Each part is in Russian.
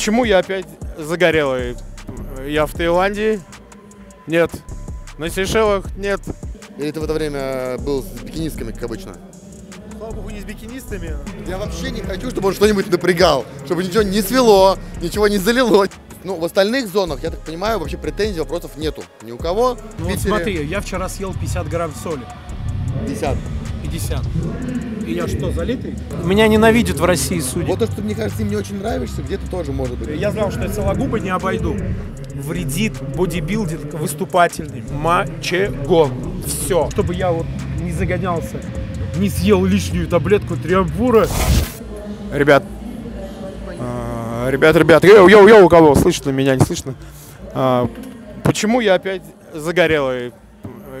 Почему я опять загорелый? Я в Таиланде? Нет. На Сейшелах? Нет. Или ты в это время был с бикинистками, как обычно? Слава богу, не с бикинистами. Я вообще не хочу, чтобы он что-нибудь напрягал, чтобы ничего не свело, ничего не залило. Ну, в остальных зонах, я так понимаю, вообще претензий, вопросов нету. Ни у кого. Ну вот смотри, я вчера съел 50 грамм соли. 50. 50. И я что, залитый? Меня ненавидят в России судьи. Вот то, что, мне кажется, им не очень нравишься, где-то тоже может быть. Я знал, что я целогубы не обойду. Вредит бодибилдинг выступательный. Мочегон. Все. Чтобы я вот не загонялся, не съел лишнюю таблетку триамфура. Ребят. а, Ребят, ребят. Йоу, йоу, йоу, у кого? Слышно меня, не слышно? А, Почему я опять загорелый?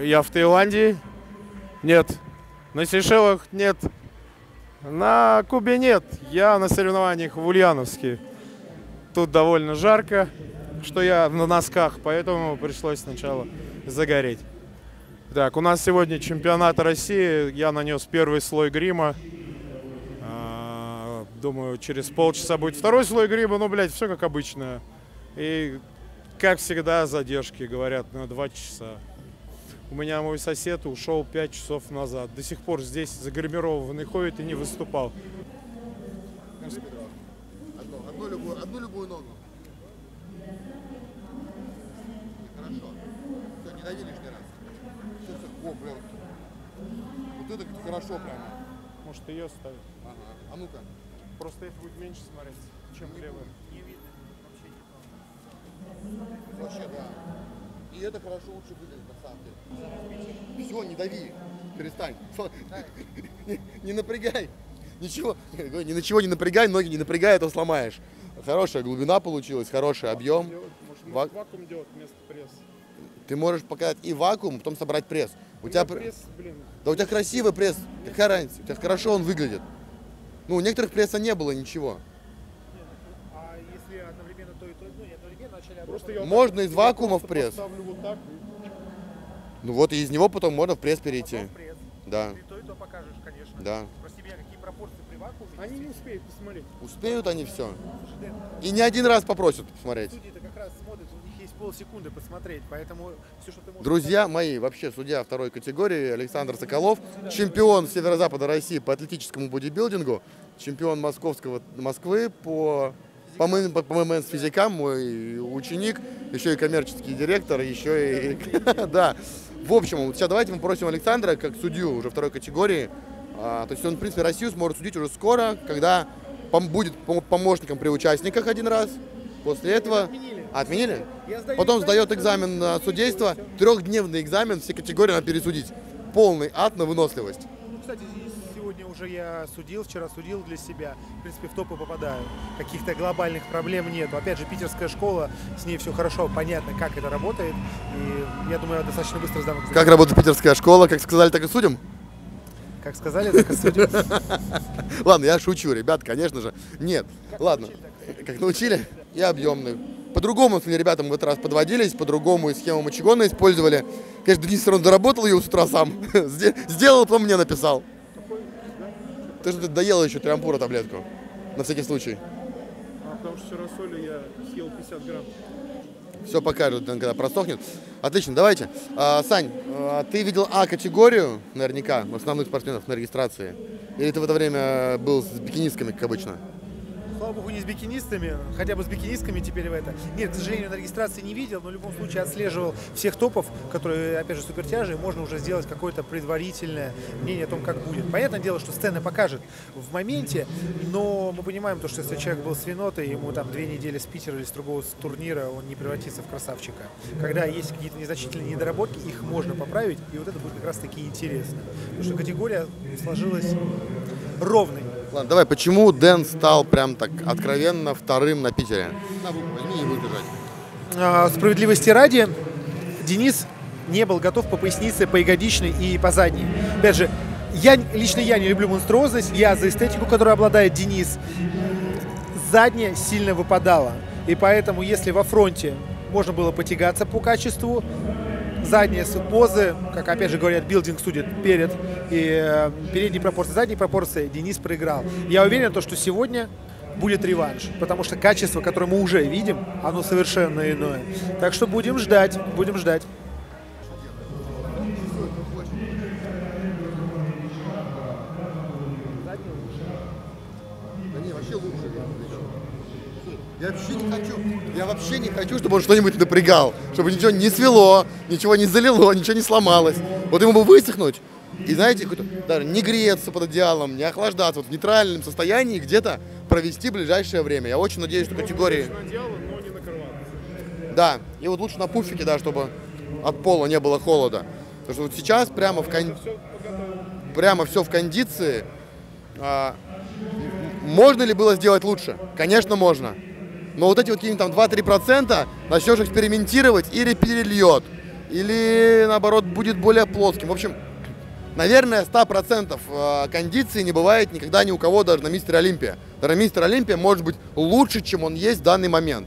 Я в Таиланде? Нет. На Сейшелах? Нет. На Кубе нет. Я на соревнованиях в Ульяновске. Тут довольно жарко, что я на носках, поэтому пришлось сначала загореть. Так, у нас сегодня чемпионат России. Я нанес первый слой грима. А, Думаю, через полчаса будет второй слой грима. Ну, блядь, все как обычно. И, как всегда, задержки, говорят, на два часа. У меня мой сосед ушел 5 часов назад. До сих пор здесь загримированный ходит и не выступал. Одну, одну, любую, одну любую ногу. Хорошо. Все, не дави лишний раз. Все, все. О, прям. Вот это хорошо прям. Может, ее ставить? Ага. А ну-ка. Просто это будет меньше смотреть, чем левая. Вообще, да. И это хорошо лучше выглядит, на самом деле. Все, не дави. Перестань. Не, не напрягай. Ничего, ни на чего не напрягай, ноги не напрягай, а то сломаешь. Хорошая глубина получилась, хороший объем. Может, Ва- вакуум делать вместо пресса? Ты можешь показать и вакуум, потом собрать пресс. У тебя, пр- Пресс, блин, да у тебя красивый пресс. Какая разница? У тебя хорошо он выглядит. Ну, у некоторых пресса не было ничего. А если одновременно то и то, ну, не одновременно начали Просто я вот Можно из вакуума в пресс. поставлю вот так и Ну вот, и из него потом можно в пресс перейти. пресс. Да, Ты то и то покажешь, конечно. да. Прости меня, какие пропорции при вакууме? Они не успеют посмотреть. Успеют они все. И не один раз попросят посмотреть. Судьи-то как раз смотрят, у них есть полсекунды посмотреть, поэтому все, что ты можешь... Друзья мои, вообще судья второй категории Александр Соколов, чемпион северо-запада России по атлетическому бодибилдингу, чемпион московского Москвы по по, по, по ММС физикам, мой ученик, еще и коммерческий директор, еще и... Да. В общем, сейчас давайте мы просим Александра, как судью уже второй категории, а, то есть он, в принципе, Россию сможет судить уже скоро, когда будет пом- помощником при участниках один раз. После этого... Отменили. Потом сдает экзамен на судейство, трехдневный экзамен, все категории надо пересудить. Полный ад на выносливость. Ну, кстати, уже я судил, вчера судил для себя. В принципе, в топы попадаю. Каких-то глобальных проблем нет. Опять же, питерская школа, с ней все хорошо, понятно, как это работает. И я думаю, я достаточно быстро сдам экзамен. Как работает питерская школа, как сказали, так и судим? Как сказали, так и судим. Ладно, я шучу, ребят, конечно же. Нет, ладно. Как научили? И объемный. По-другому с ребятам в этот раз подводились, по-другому и схему мочегона использовали. Конечно, Денис все равно доработал ее с утра сам. Сде- Сделал, потом мне написал. Ты же доел еще триампура таблетку. На всякий случай. А, потому что вчера соли я съел 50 грамм. Все покажут, когда просохнет. Отлично, давайте. А, Сань, а, ты видел А-категорию, наверняка, основных спортсменов на регистрации? Или ты в это время был с бикинистками, как обычно? Слава богу, не с бикинистами, хотя бы с бикинистками теперь в это. Нет, к сожалению, на регистрации не видел, но в любом случае отслеживал всех топов, которые, опять же, супертяжи, можно уже сделать какое-то предварительное мнение о том, как будет. Понятное дело, что сцена покажет в моменте, но мы понимаем то, что если человек был свинотой, ему там две недели с Питера или с другого турнира, он не превратится в красавчика. Когда есть какие-то незначительные недоработки, их можно поправить, и вот это будет как раз-таки интересно. Потому что категория сложилась ровной. Ладно, давай, почему Дэн стал прям так откровенно вторым на Питере? На, руку возьми и держать. А, Справедливости ради, Денис не был готов по пояснице, по ягодичной и по задней. Опять же, я, лично я не люблю монструозность, я за эстетику, которой обладает Денис. Задняя сильно выпадала. И поэтому, если во фронте можно было потягаться по качеству, задние позы, как опять же говорят, билдинг судит перед и э, передние пропорции, задние пропорции Денис проиграл. Я уверен, то, что сегодня будет реванш, потому что качество, которое мы уже видим, оно совершенно иное. Так что будем ждать, будем ждать. Я вообще не хочу, я вообще не хочу, чтобы он что-нибудь напрягал, чтобы ничего не свело, ничего не залило, ничего не сломалось. Вот ему бы высохнуть и, знаете, даже не греться под одеялом, не охлаждаться, вот в нейтральном состоянии где-то провести ближайшее время. Я очень надеюсь, что категории... Да, и вот лучше на пуфике, да, чтобы от пола не было холода. Потому что вот сейчас прямо в, кон... прямо все в кондиции. А... Можно ли было сделать лучше? Конечно, можно. Но вот эти вот какие-нибудь там 2-3% начнешь экспериментировать или перельет, или наоборот будет более плоским. В общем, наверное, 100% э, кондиции не бывает никогда ни у кого даже на Мистер Олимпия. Даже Мистер Олимпия может быть лучше, чем он есть в данный момент.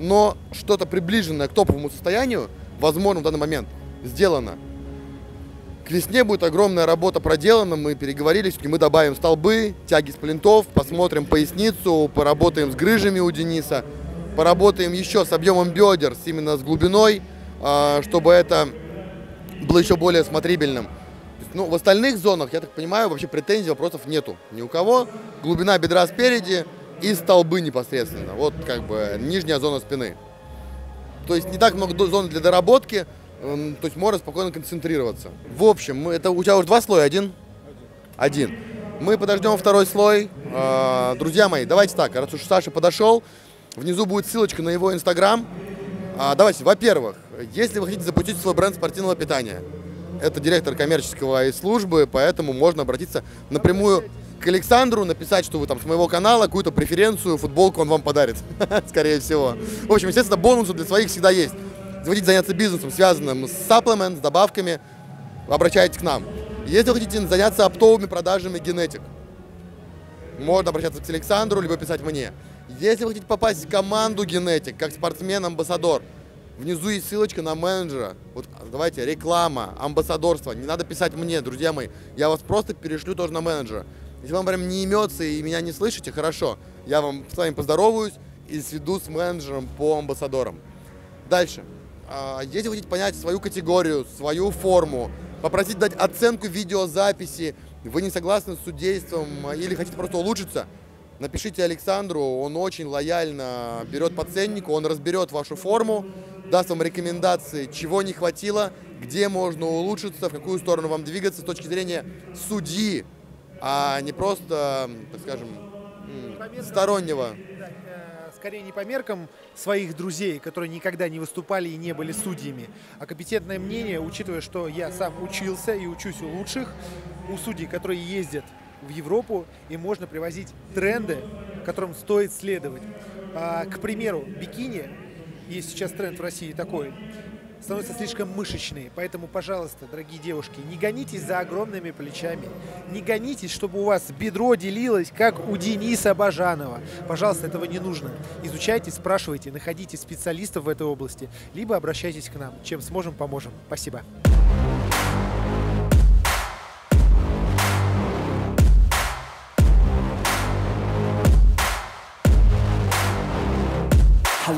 Но что-то приближенное к топовому состоянию, возможно, в данный момент сделано. К весне будет огромная работа проделана, мы переговорили, мы добавим столбы, тяги с посмотрим поясницу, поработаем с грыжами у Дениса, поработаем еще с объемом бедер, именно с глубиной, а, чтобы это было еще более смотрибельным. Ну, в остальных зонах, я так понимаю, вообще претензий, вопросов нету ни у кого. Глубина бедра спереди и столбы непосредственно. Вот как бы нижняя зона спины. То есть не так много зон для доработки, то есть можно спокойно концентрироваться. В общем, это у тебя уже два слоя, один? Один. Мы подождем второй слой. А, друзья мои, давайте так, раз уж Саша подошел, внизу будет ссылочка на его инстаграм. А, давайте, во-первых, если вы хотите запустить свой бренд спортивного питания, это директор коммерческого службы, поэтому можно обратиться напрямую к Александру, написать, что вы там с моего канала, какую-то преференцию, футболку он вам подарит, скорее всего. В общем, естественно, бонусы для своих всегда есть захотите заняться бизнесом, связанным с supplement, с добавками, обращайтесь к нам. Если вы хотите заняться оптовыми продажами генетик, можно обращаться к Александру, либо писать мне. Если вы хотите попасть в команду генетик, как спортсмен-амбассадор, внизу есть ссылочка на менеджера. Вот давайте, реклама, амбассадорство. Не надо писать мне, друзья мои. Я вас просто перешлю тоже на менеджера. Если вам прям не имется и меня не слышите, хорошо. Я вам с вами поздороваюсь и сведу с менеджером по амбассадорам. Дальше. А, если хотите понять свою категорию, свою форму, попросить дать оценку видеозаписи, вы не согласны с судейством или хотите просто улучшиться, напишите Александру, он очень лояльно берет по ценнику, он разберет вашу форму, даст вам рекомендации, чего не хватило, где можно улучшиться, в какую сторону вам двигаться с точки зрения судьи, а не просто, так скажем, стороннего скорее не по меркам своих друзей, которые никогда не выступали и не были судьями, а компетентное мнение, учитывая, что я сам учился и учусь у лучших, у судей, которые ездят в Европу, и можно привозить тренды, которым стоит следовать. А, к примеру, бикини, есть сейчас тренд в России такой, становятся слишком мышечные. Поэтому, пожалуйста, дорогие девушки, не гонитесь за огромными плечами. Не гонитесь, чтобы у вас бедро делилось, как у Дениса Бажанова. Пожалуйста, этого не нужно. Изучайте, спрашивайте, находите специалистов в этой области, либо обращайтесь к нам. Чем сможем, поможем. Спасибо.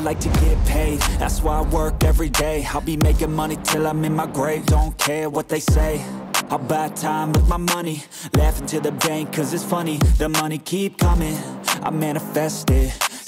Like to get paid, that's why I work every day. I'll be making money till I'm in my grave. Don't care what they say. I'll buy time with my money. Laughing to the bank cause it's funny. The money keep coming. I manifest it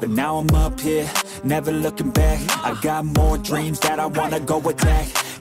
But now I'm up here, never looking back. I got more dreams that I wanna go attack.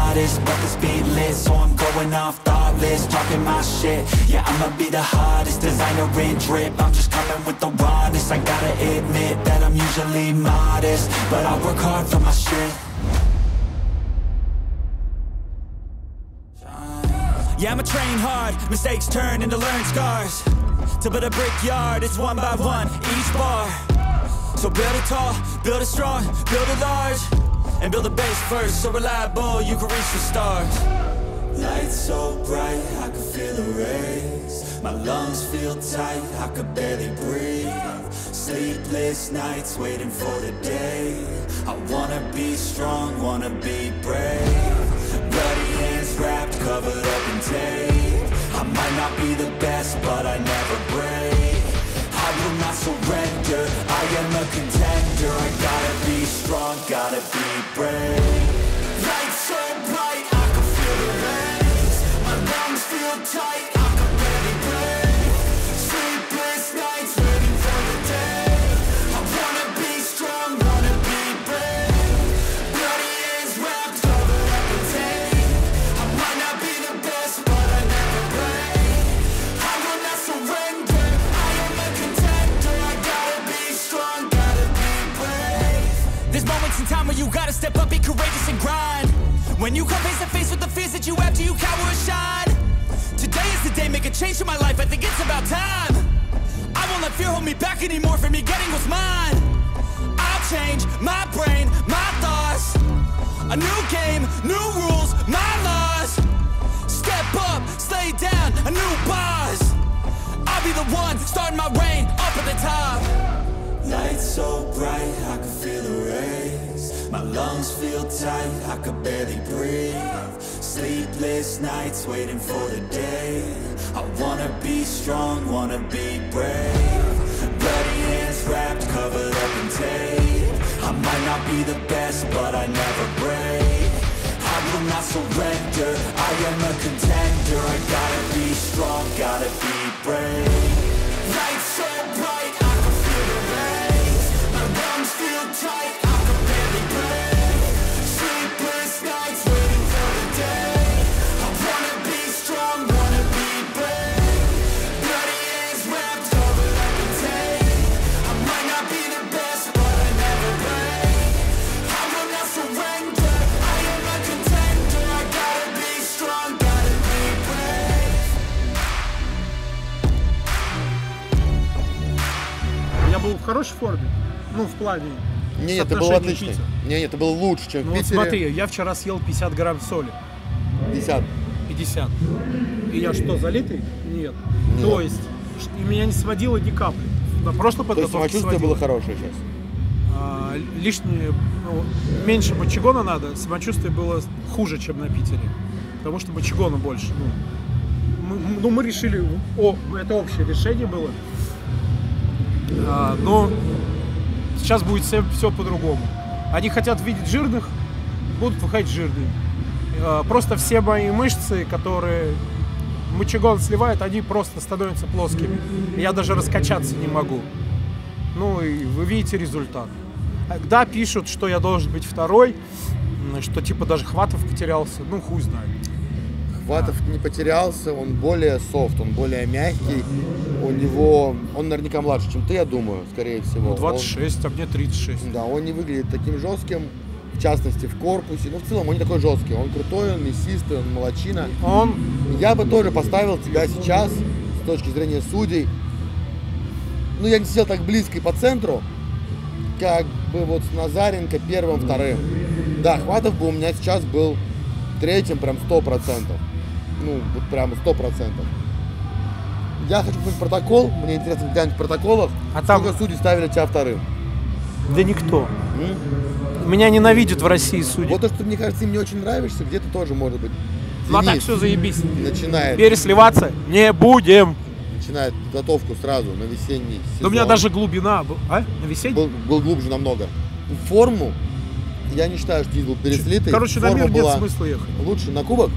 modest, but the speed lit So I'm going off thoughtless, talking my shit. Yeah, I'ma be the hottest designer in drip. I'm just coming with the rawness I gotta admit that I'm usually modest But I work hard for my shit. Yeah, I'ma train hard, mistakes turn into learned scars. To build a brickyard, it's one by one, each bar. So build it tall, build it strong, build it large And build a base first, so reliable you can reach the stars. Lights so bright, I can feel the rays. My lungs feel tight, I could barely breathe. Sleepless nights waiting for the day. I wanna be strong, wanna be brave. Bloody hands wrapped, covered up in tape. I might not be the best, but I never break not surrender, I am a contender. I gotta be strong, gotta be brave. Lights so bright, I can feel the rays My lungs feel tight, in time where you gotta step up, be courageous and grind. When you come face to face with the fears that you have, do you cower or shine? Today is the day, make a change in my life, I think it's about time. I won't let fear hold me back anymore from me getting what's mine. I'll change my brain, my thoughts. A new game, new rules, my laws Step up, slay down, a new boss. I'll be the one, starting my reign up at the top. Lights so bright, I can feel the rays My lungs feel tight, I could barely breathe. Sleepless nights waiting for the day. I wanna be strong, wanna be brave. Bloody hands wrapped, covered up in tape. I might not be the best, but I never break. I will not surrender, I am a contender. I gotta be strong, gotta be brave. Lights so bright, I can feel the rays. My lungs feel tight, в хорошей форме, ну, в плане Не, нет, ты был соотношения отличный. Питера. Не, нет, ты был лучше, чем Ну в вот Питере. смотри, я вчера съел 50 грамм соли, 50. 50. И я что, залитый? Нет. То есть, и меня не сводило ни капли. На прошлой То есть подготовке самочувствие сводило. было хорошее сейчас. А, лишнее, ну, меньше мочегона надо, самочувствие было хуже, чем на Питере. Потому что мочегона больше. Ну, мы, ну, мы решили, о, это общее решение было. А, но сейчас будет все, все по-другому. Они хотят видеть жирных, будут выходить жирные. Э, Просто все мои мышцы, которые мочегон сливает, они просто становятся плоскими. Я даже раскачаться не могу. Ну и вы видите результат. А, Да, пишут, что я должен быть второй, что типа даже Хватов потерялся. Ну, хуй знает. Хватов не потерялся, он более софт, он более мягкий. У него, он наверняка младше, чем ты, я думаю, скорее всего. Ну, 26, а мне 36. Он- да, он не выглядит таким жестким, в частности в корпусе. Ну, в целом, он не такой жесткий. Он крутой, он мясистый, он молочина. Он Я бы тоже поставил тебя сейчас, с точки зрения судей. Ну, я не сидел так близко и по центру, как бы вот с Назаренко первым, вторым. Да, Хватов бы у меня сейчас был третьим прям сто процентов. Ну, вот прям сто процентов. Я хочу посмотреть протокол, мне интересно глянуть в протоколах, А там- сколько судей ставили тебя вторым. да никто. М? Меня ненавидят в России судьи. Вот то, что, мне кажется, им не очень нравишься, где-то тоже может быть. Ну а так все заебись. начинает, Пересливаться не будем. начинает подготовку сразу на весенний сезон. Да у меня даже глубина... А? На весенний? был, был глубже намного. Форму, я не считаю, что был переслитый. Короче, на Форма мир нет смысла ехать. лучше. На кубок?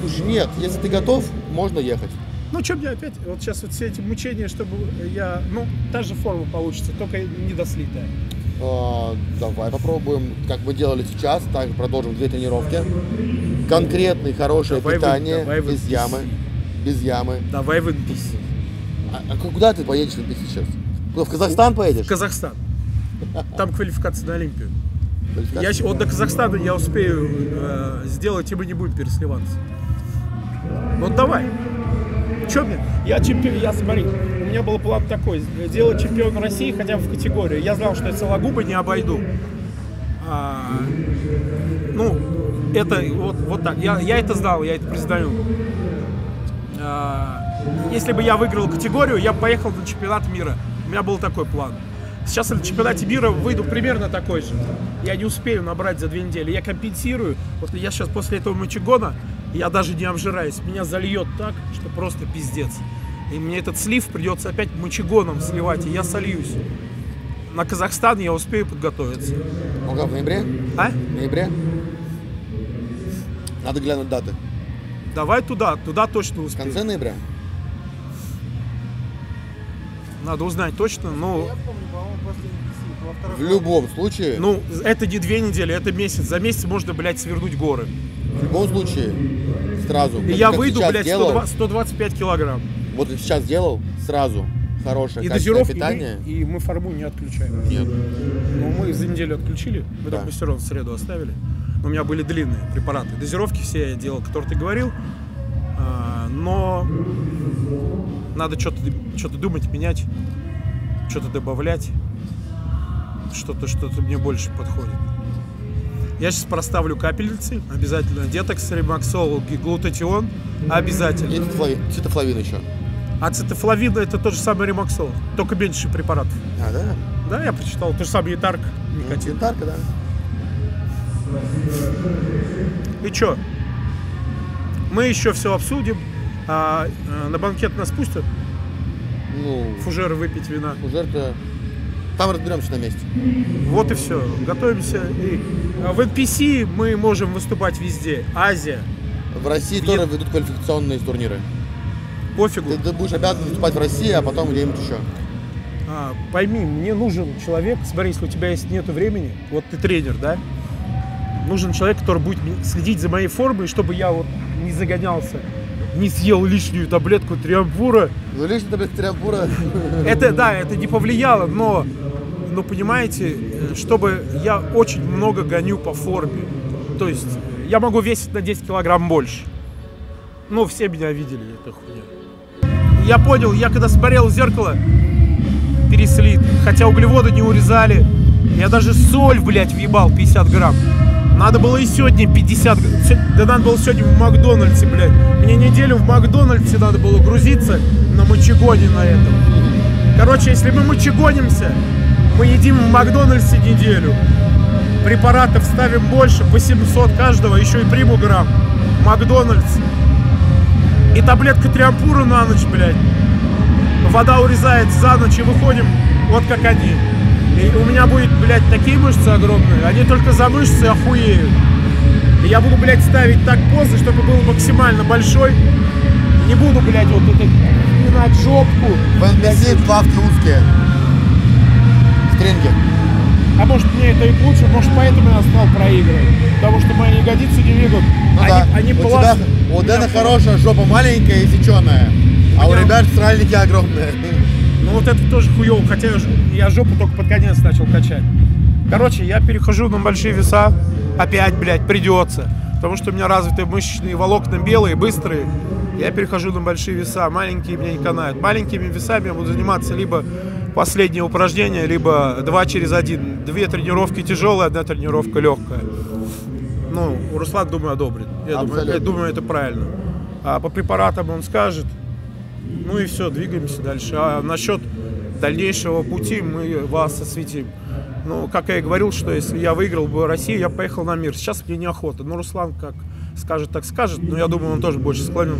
Слушай, нет, если ты готов, можно ехать. Ну, что мне опять, вот сейчас вот все эти мучения, чтобы я, ну, та же форма получится, только недослитая. А, давай попробуем, как мы делали сейчас, так продолжим две тренировки. Конкретное хорошее Давай питание, давай вы без ямы. Без ямы. Давай в NPC. А, а куда ты поедешь в NPC сейчас? Куда, в Казахстан поедешь? В Казахстан. Там квалификация на Олимпию. Я, вот до Казахстана я успею э, сделать, и мы не будем пересливаться. Вот давай. Че мне? Я чемпион, я смотри, у меня был план такой, делать чемпион России хотя бы в категории. Я знал, что я Сологуба не обойду. А, ну, это вот, вот так. Я, я это знал, я это признаю. А, если бы я выиграл категорию, я бы поехал на чемпионат мира. У меня был такой план. Сейчас на чемпионате мира выйду примерно такой же. Я не успею набрать за две недели. Я компенсирую. Вот я сейчас после этого мочегона, я даже не обжираюсь. Меня зальет так, что просто пиздец. И мне этот слив придется опять мочегоном сливать, и я сольюсь. На Казахстан я успею подготовиться. Ну как, в ноябре? А? В ноябре? Надо глянуть даты. Давай туда, туда точно В успею. конце ноября? Надо узнать точно, но Я помню, В любом случае, Ну, это не две недели, это месяц. За месяц можно, блядь, свернуть горы. в любом случае, сразу. И я выйду, блядь, делал, 120 125 килограмм. Вот сейчас делал, сразу. Хорошее И дозировки, питание. мы, и мы форму не отключаем. Нет. Ну, мы за неделю отключили, мы Да. только все равно в среду оставили. Но у меня были длинные препараты. Дозировки все я делал, которые ты говорил. А, но надо что-то что думать, менять, что-то добавлять. Что-то, что-то мне больше подходит. Я сейчас проставлю капельницы, обязательно. Детокс, ремаксол, глутатион, обязательно. И цитофлавин, цитофлавин еще. А цитофлавин это тот же самый ремаксол, только меньше препаратов. А, да? Да, я прочитал. То же самое ятарк, никотин. Янтарка, да. И чё? Мы еще все обсудим. А, э, на банкет нас пустят Ну, фужеры выпить вина. жертва. Там разберемся на месте. Вот и все. Готовимся. И а, в NPC мы можем выступать везде. Азия. В России Вьет- тоже ведут квалификационные турниры. Пофигу. Ты, ты будешь обязан выступать в России, а потом где-нибудь еще. А, пойми, мне нужен человек, смотри, если у тебя есть нету времени, вот ты тренер, да? Нужен человек, который будет следить за моей формой, чтобы я вот не загонялся, не съел лишнюю таблетку триамфура. Ну, лишний таблетка триампура. Это, да, это не повлияло, но, но понимаете, э, чтобы я очень много гоню по форме. То есть я могу весить на 10 килограмм больше. Ну, все меня видели, это хуйня. Я понял, я когда смотрел в зеркало, переслит. Хотя углеводы не урезали. Я даже соль, блядь, въебал 50 грамм. Надо было и сегодня 50 грамм. Се- Да надо было сегодня в Макдональдсе, блядь. Мне неделю в Макдональдсе надо было грузиться на мочегоне на этом. Короче, если мы мочегонимся, мы едим в Макдональдсе неделю. Препаратов ставим больше, по 700 каждого, еще и приму грамм. Макдональдс. И таблетка триампура на ночь, блядь. Вода урезается за ночь и выходим вот как они. И у меня будет, блядь, такие мышцы огромные. Они только за мышцы охуеют. И я буду, блядь, ставить так позы, чтобы был максимально большой. Не буду, блядь, вот это пинать жопку. В NPC плавки узкие. Стринги. А может мне это и к лучшему, может поэтому я стал проигрывать. Потому что мои ягодицы не ведут. Ну они, да. они у, тебя, плавные. у Дэна хорошая жопа маленькая и сеченая. А у ребят сральники огромные. Ну вот это тоже хуево, хотя я жопу только под конец начал качать. Короче, я перехожу на большие веса. Опять, блядь, придется. Потому что у меня развитые мышечные волокна белые, быстрые. Я перехожу на большие веса. Маленькие мне не канают. Маленькими весами я буду заниматься либо последнее упражнение, либо два через один. Две тренировки тяжелые, одна тренировка легкая. Ну, Руслан, думаю, одобрит. Я думаю, я думаю, это правильно. А по препаратам он скажет. Ну и все, двигаемся дальше. А насчет дальнейшего пути мы вас осветим. Ну, как я и говорил, что если я выиграл бы Россию, я поехал на мир. Сейчас мне неохота. Ну, Руслан как скажет, так скажет. Но я думаю, он тоже больше склонен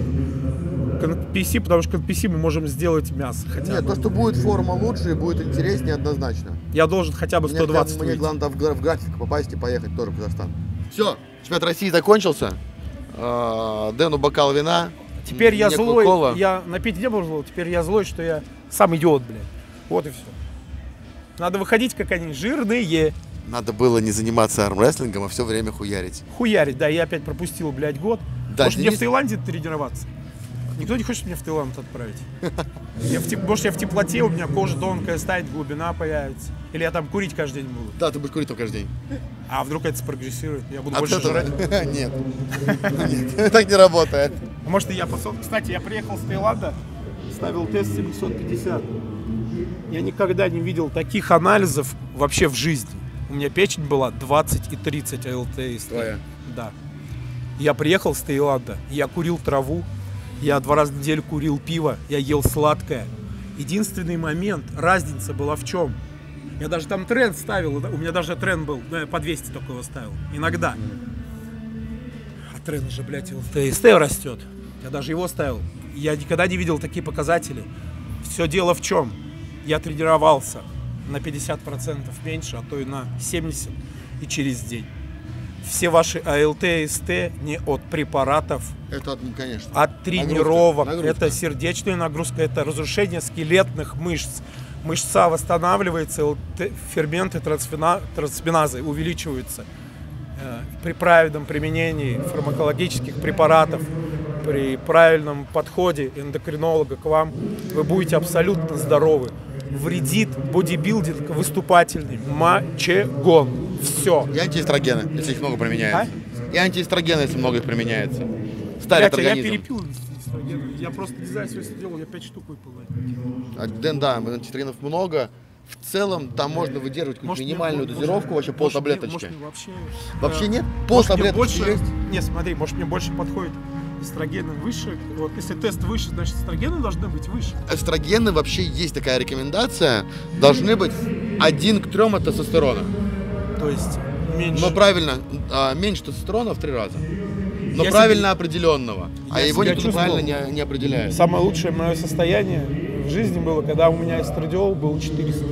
к NPC, потому что к NPC мы можем сделать мясо хотя Нет, бы. то, что будет форма лучше и будет интереснее, однозначно. Я должен хотя бы Мне, 120 мне выйти. главное в, в график попасть и поехать тоже в Казахстан. Все, чемпионат России закончился. А, Дэну бокал вина. Теперь я злой, Кока-Кола. я на пить не был злой, теперь я злой, что я сам идиот, блядь. Вот и все. Надо выходить, как они, жирные. Надо было не заниматься армрестлингом, а все время хуярить. Хуярить, да, я опять пропустил, блядь, год. Да, Может, мне в Таиланде тренироваться? Никто не хочет меня в Таиланд отправить. Я в теп- Может, я в теплоте, у меня кожа тонкая станет, глубина появится. Или я там курить каждый день буду. Да, ты будешь курить там каждый день. А вдруг это спрогрессирует? Я буду От больше этого- жрать? Нет. Нет, так не работает. Может, и я посол... Кстати, я приехал с Таиланда, ставил тест 750. Я никогда не видел таких анализов вообще в жизни. У меня печень была 20 и 30 АЛТ. Твоя? Да. Я приехал с Таиланда, я курил траву, я два раза в неделю курил пиво, я ел сладкое. Единственный момент, разница была в чем? Я даже там тренд ставил, у меня даже тренд был, ну, я по 200 только его ставил, иногда. А тренд же, блядь, ЛТСТ растет. Я даже его ставил. Я никогда не видел такие показатели. Все дело в чем? Я тренировался на 50% меньше, а то и на 70% и через день. Все ваши АЛТ и СТ не от препаратов, Это, ну, конечно. от тренировок. Нагрузка. Это сердечная нагрузка, это разрушение скелетных мышц. Мышца восстанавливается, ЛТ ферменты трансфина- увеличиваются. Э, При правильном применении фармакологических препаратов, при правильном подходе эндокринолога к вам, вы будете абсолютно здоровы. Вредит бодибилдинг выступательный, мочегон. Все. И антиэстрогены, если их много применяется. И антиэстрогены, если много их применяется. Старит Блядь, а я организм. перепил. Я просто не знаю, что я сделал, я 5 штук выпил. А, да, антиэстрогенов много. В целом там можно выдерживать Может, мне- минимальную может, дозировку, вообще может, полтаблеточки. мне- Может, мне вообще... Вообще э, нет? может, мне Полтаблеточки больше... Не, смотри, может, мне больше подходит эстрогены выше. Вот если тест выше, значит, эстрогены должны быть выше. Эстрогены вообще есть такая рекомендация. Должны быть один к трем от тестостерона. То есть меньше. Но правильно, а, меньше тестостерона в три раза. Но Я правильно определенного. А я его себя никто правильно не, не определяет. Самое лучшее мое состояние в жизни было, когда у меня эстрадиол был 400.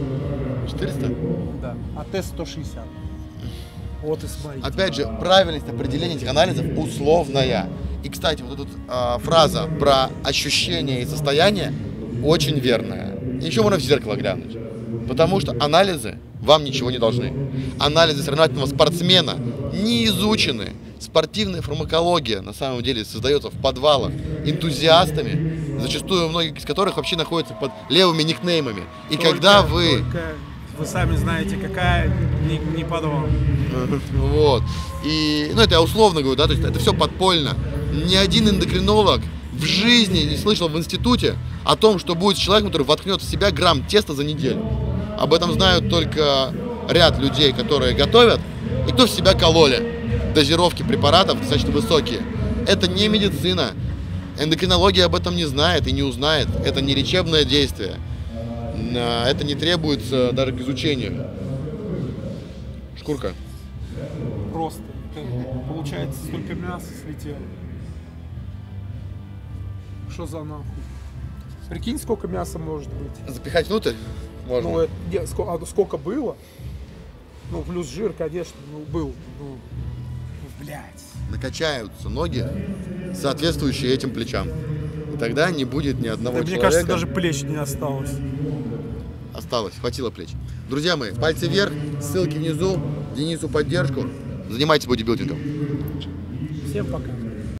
400? Да. А тест 160. Вот и смотрите. Опять же, правильность определения этих анализов условная. И, кстати, вот эта а, фраза про ощущение и состояние очень верная. И еще можно в зеркало глянуть. Потому что анализы вам ничего не должны. Анализы соревновательного спортсмена не изучены. Спортивная фармакология на самом деле создается в подвалах энтузиастами, зачастую многие из которых вообще находятся под левыми никнеймами. И Только- когда вы только Вы сами знаете, какая не, не подвал. Вот. И, ну, это я условно говорю, да, то есть это все подпольно. Ни один эндокринолог в жизни не слышал в институте о том, что будет с человеком, который воткнет в себя грамм теста за неделю. Об этом знают только ряд людей, которые готовят, и кто в себя кололи. Дозировки препаратов достаточно высокие. Это не медицина. Эндокринология об этом не знает и не узнает. Это не лечебное действие. Э, это не требуется даже к изучению. Шкурка. Просто. Получается, столько мяса слетело. Что за нахуй? Прикинь, сколько мяса может быть. Запихать внутрь? Можно. Ну, это, не, сколько, а, ну, сколько было? Ну, плюс жир, конечно, ну, был. Ну, блядь. Накачаются ноги, соответствующие этим плечам. И тогда не будет ни одного да, человека. Мне кажется, даже плеч не осталось осталось, хватило плеч. Друзья мои, пальцы вверх, ссылки внизу, Денису поддержку. Занимайтесь бодибилдингом. Всем пока.